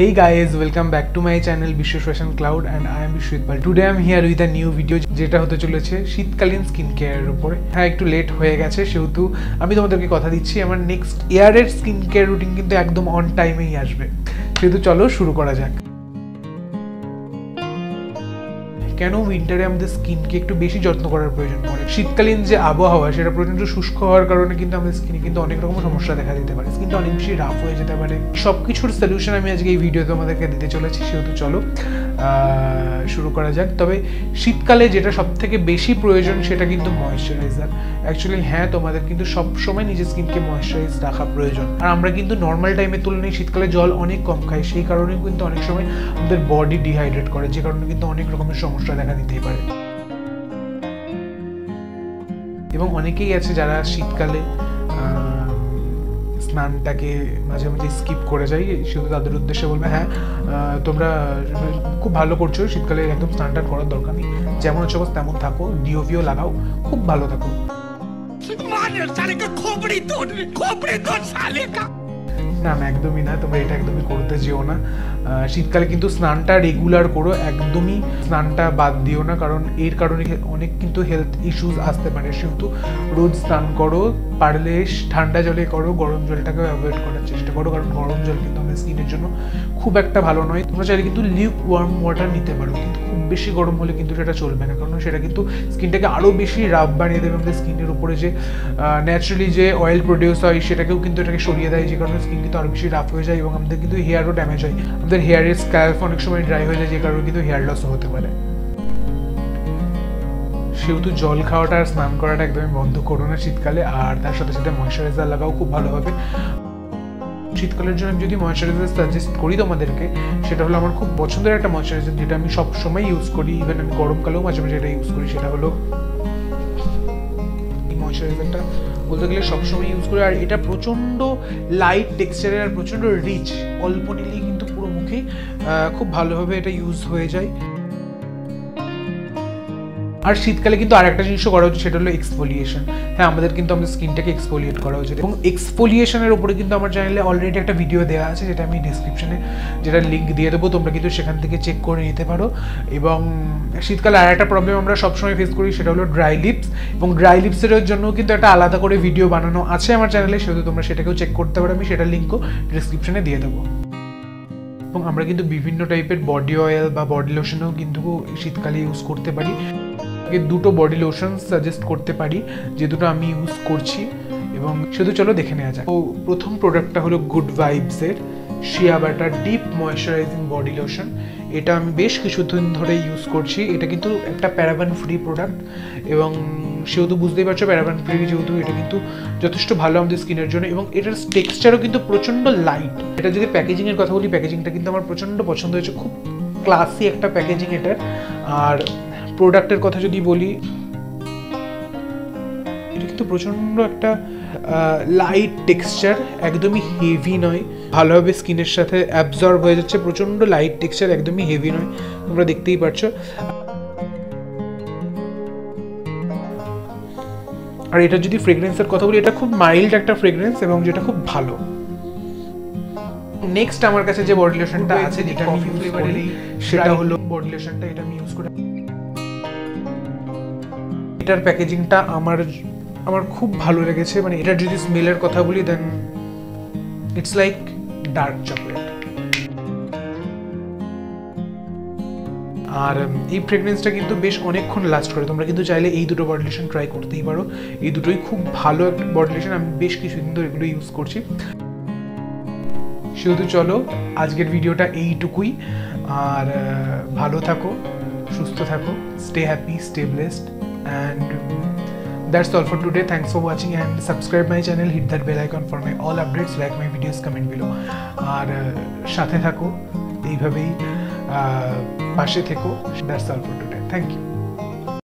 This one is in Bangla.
Hey guys, welcome back to my channel Bishwa Fashion Cloud and I am Bishwit Pal. Today I am here with a new video যেটা হতে চলেছে শীতকালীন স্কিন কেয়ারের উপরে। হ্যাঁ একটু লেট হয়ে গেছে সেহেতু আমি তোমাদেরকে কথা দিচ্ছি আমার নেক্সট ইয়ারের স্কিন কেয়ার রুটিন কিন্তু একদম অন টাইমেই আসবে। সেহেতু চলো শুরু করা যাক। কেন উইন্টারে আমাদের স্কিনকে একটু বেশি যত্ন করার প্রয়োজন পড়ে? শীতকালীন যে আবহাওয়া, সেটা প্রচণ্ড শুষ্ক হওয়ার কারণে কিন্তু আমাদের স্কিনে কিন্তু অনেক রকম সমস্যা দেখা দিতে পারে। স্কিনটা অনেক বেশি রাফ হয়ে যেতে পারে। সব কিছুর সলিউশন আমি আজকে এই ভিডিও তোমাদেরকে দিতে চলেছি, সেহেতু চলো শুরু করা যাক। তবে শীতকালে যেটা সব থেকে বেশি প্রয়োজন, সেটা কিন্তু ময়শ্চারাইজার অ্যাকচুয়ালি হ্যাঁ তোমাদের কিন্তু সব সময় নিজের স্কিনকে ময়শ্চারাইজ রাখা প্রয়োজন। আর আমরা কিন্তু নর্মাল টাইমের তুলনায় শীতকালে জল অনেক কম খাই, সেই কারণে কিন্তু অনেক সময় আমাদের বডি ডিহাইড্রেট করে, যে কারণে কিন্তু অনেক রকমের সমস্যা দেখা দিতেই পারে। এবং অনেকেই আছে যারা শীতকালে স্নানটাকে মাঝে মাঝে স্কিপ করে যাই শুধু তাদের উদ্দেশ্যে বলবে হ্যাঁ তোমরা খুব ভালো করছ, শীতকালে একদম স্নান টান করার দরকার নেই। যেমন হচ্ছে তেমন থাকো ডিও ফিও লাগাও, খুব ভালো থাকো। না না, একদমই না, তোমরা এটা একদমই করতে যেও না। শীতকালে কিন্তু স্নানটা রেগুলার করো, একদমই স্নানটা বাদ দিও না, কারণ এর কারণে অনেক কিন্তু হেলথ ইস্যুস আসতে পারে। সেহেতু রোজ স্নান করো, পারলে ঠান্ডা জলে করো, গরম জলটাকে অ্যাভয়েড করার চেষ্টা করো, কারণ গরম জল কিন্তু আমাদের স্কিনের জন্য খুব একটা ভালো নয়। তোমরা চাইলে কিন্তু লিউক ওয়ার্ম ওয়াটার নিতে পারো, কিন্তু খুব বেশি গরম হলে কিন্তু সেটা চলবে না, কারণ সেটা কিন্তু স্কিনটাকে আরও বেশি রাফ বানিয়ে দেবে আমাদের স্কিনের উপরে যে ন্যাচারালি যে অয়েল প্রডিউস হয়, সেটাকেও কিন্তু এটাকে সরিয়ে দেয়, যে কারণে স্কিন কিন্তু আরও বেশি রাফ হয়ে যায় এবং আমাদের কিন্তু হেয়ারও ড্যামেজ হয়। আমাদের হেয়ারের স্ক্যাল্প অনেক সময় ড্রাই হয়ে যায়, যে কারণে কিন্তু হেয়ার লসও হতে পারে। সেহেতু জল খাওয়াটা আর স্নান করাটা একদমই বন্ধ করো না শীতকালে, আর তার সাথে সাথে ময়শ্চারাইজার লাগাও, খুব ভালো হবে। শীতকালের জন্য আমি যদি ময়শ্চারাইজার সাজেস্ট করি তোমাদেরকে, সেটা হলো আমার খুব পছন্দের একটা ময়শ্চারাইজার যেটা আমি সবসময় ইউজ করি। ইভেন আমি গরমকালেও মাঝে মাঝে এটা ইউজ করি, সেটা হলো ময়শ্চারাইজারটা বলতে গেলে সবসময় ইউজ করি, আর এটা প্রচণ্ড লাইট টেক্সচারের আর প্রচণ্ড রিচ অল্প নিলেই কিন্তু পুরো মুখেই খুব ভালোভাবে এটা ইউজ হয়ে যায়। আর শীতকালে কিন্তু আর একটা জিনিসও করা উচিত সেটা হলো এক্সফোলিয়েশন হ্যাঁ আমাদের কিন্তু আমাদের স্কিনটাকে এক্সফোলিয়েট করা উচিত এবং এক্সফোলিয়েশনের উপরে কিন্তু আমার চ্যানেলে অলরেডি একটা ভিডিও দেওয়া আছে, যেটা আমি ডিসক্রিপশনে যেটা লিঙ্ক দিয়ে দেবো, তোমরা কিন্তু সেখান থেকে চেক করে নিতে পারো। এবং শীতকালে আর একটা প্রবলেম আমরা সবসময় ফেস করি, সেটা হলো ড্রাই লিপস এবং ড্রাই লিপসের জন্য কিন্তু একটা আলাদা করে ভিডিও বানানো আছে আমার চ্যানেলে সেহেতু তোমরা সেটাকেও চেক করতে পারো, আমি সেটার লিঙ্কও ডিসক্রিপশনে দিয়ে দেবো। এবং আমরা কিন্তু বিভিন্ন টাইপের বডি অয়েল বা বডি লোশনও কিন্তু শীতকালে ইউজ করতে পারি। দুটো বডি লোশন সাজেস্ট করতে পারি, যে দুটো আমি ইউজ করছি। এবং শুধু চলো দেখে নেওয়া যাক। তো প্রথম প্রোডাক্টটা হলো good ভাইবসের shea deep moisturising body lotion এটা আমি বেশ কিছুদিন ধরে ইউজ করছি। এটা কিন্তু একটা প্যারাবান ফ্রি প্রোডাক্ট এবং সেহেতু বুঝতেই পারছ প্যারাবান ফ্রি যেহেতু, এটা কিন্তু যথেষ্ট ভালো আমাদের স্কিনের জন্য এবং এটার টেক্সচারও কিন্তু প্রচণ্ড লাইট এটা যদি প্যাকেজিংয়ের কথা বলি প্যাকেজিংটা কিন্তু আমার প্রচণ্ড পছন্দ হয়েছে। খুব ক্লাসি একটা প্যাকেজিং এটার। আর প্রোডাক্টের কথা যদি বলি এটা কিন্তু প্রচণ্ড একটা লাইট টেক্সচার একদমই হেভি নয়। ভালোভাবে স্কিনের সাথে অ্যাবজর্ব হয়ে যাচ্ছে প্রচণ্ড লাইট টেক্সচার একদমই হেভি নয়। তোমরা দেখতেই পারছ। আর এটা যদি ফ্রেগরেন্সের কথা বলি এটা খুব মাইল্ড একটা ফ্রেগরেন্স এবং যেটা খুব ভালো। নেক্সট আমার কাছে যে বডি লোশনটা আছে যেটা আমি ইউজ করি সেটা হলো বডি লোশনটা এটা আমি ইউজ করি। এটার প্যাকেজিংটা আমার আমার খুব ভালো লেগেছে। মানে এটার যদি স্মেলের কথা বলি then it's like dark chocolate আর এই ফ্রেগরেন্সটা কিন্তু বেশ অনেকক্ষণ লাস্ট করে। তোমরা কিন্তু চাইলে এই দুটো বডি লোশন ট্রাই করতেই পারো। এই দুটোই খুব ভালো একটা বডি লোশন আমি বেশ কিছুদিন ধরে এগুলো ইউজ করছি। শুধু চলো, আজকের ভিডিওটা এইটুকুই। আর ভালো থাকো, সুস্থ থাকো stay happy stay blessed and that's all for today thanks for watching and subscribe my channel hit that bell icon for my all updates like my videos comment below আর সাথে থাকো এইভাবেই পাশে থেকো that's all for today thank you